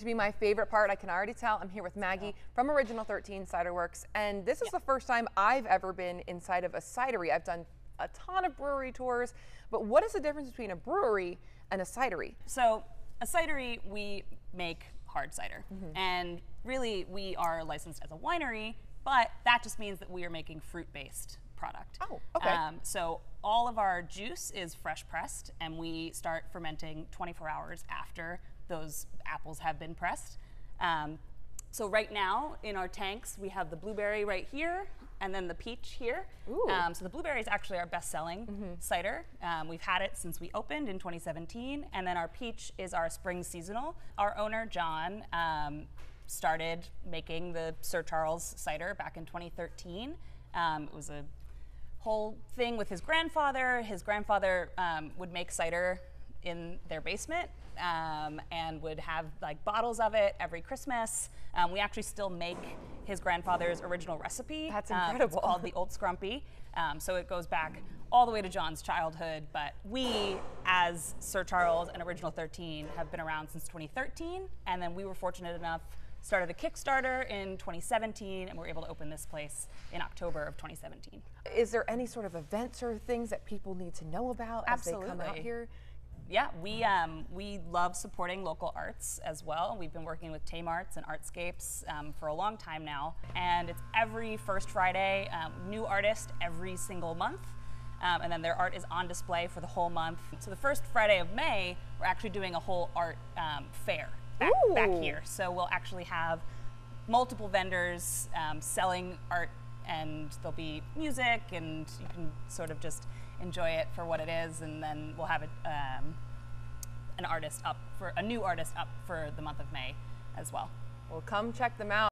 to be my favorite part. I can already tell. I'm here with Maggie from Original 13 Cider Works, and this is the first time I've ever been inside of a cidery. I've done a ton of brewery tours, but what is the difference between a brewery and a cidery? So, a cidery, we make hard cider. Mm-hmm. And really, we are licensed as a winery, but that just means that we are making fruit based product. Oh, okay. Um, so, all of our juice is fresh pressed, and we start fermenting 24 hours after those apples have been pressed. Um, so, right now in our tanks, we have the blueberry right here. And then the peach here. Um, so the blueberry is actually our best-selling cider. Um, we've had it since we opened in 2017, and then our peach is our spring seasonal. Our owner John um, started making the Sir Charles cider back in 2013. Um, it was a whole thing with his grandfather. His grandfather um, would make cider in their basement um, and would have like bottles of it every Christmas. Um, we actually still make his grandfather's original recipe. That's Um, incredible. it's called the Old Scrumpy. Um, so it goes back all the way to John's childhood. But we, as Sir Charles and Original 13, have been around since 2013. And then we were fortunate enough started a Kickstarter in 2017, and we were able to open this place in October of 2017. Is there any sort of events or things that people need to know about as they come out Absolutely. here? Yeah, we um, we love supporting local arts as well. We've been working with Tame Arts and Artscapes um, for a long time now, and it's every first Friday, um, new artist every single month. Um, and then their art is on display for the whole month. So the first Friday of May, we're actually doing a whole art um, fair back, back here. So we'll actually have multiple vendors um, selling art, and there'll be music, and you can sort of just enjoy it for what it is. And then we'll have um, an artist up for a new artist up for the month of May as well. Well, come check them out.